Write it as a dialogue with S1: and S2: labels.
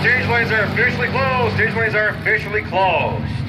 S1: Stageways are officially closed. Stageways are officially closed.